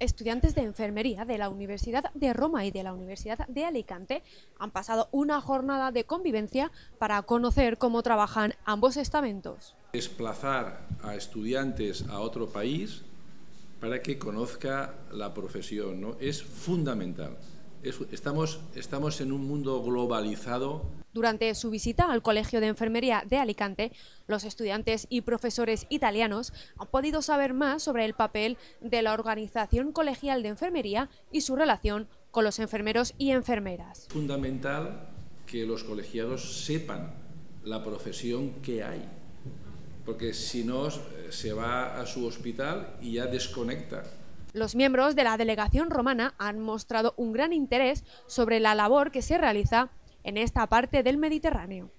Estudiantes de enfermería de la Universidad de Roma y de la Universidad de Alicante han pasado una jornada de convivencia para conocer cómo trabajan ambos estamentos. Desplazar a estudiantes a otro país para que conozca la profesión ¿no? es fundamental. Estamos, estamos en un mundo globalizado durante su visita al Colegio de Enfermería de Alicante, los estudiantes y profesores italianos han podido saber más sobre el papel de la Organización Colegial de Enfermería y su relación con los enfermeros y enfermeras. Es fundamental que los colegiados sepan la profesión que hay, porque si no se va a su hospital y ya desconecta. Los miembros de la delegación romana han mostrado un gran interés sobre la labor que se realiza en esta parte del Mediterráneo.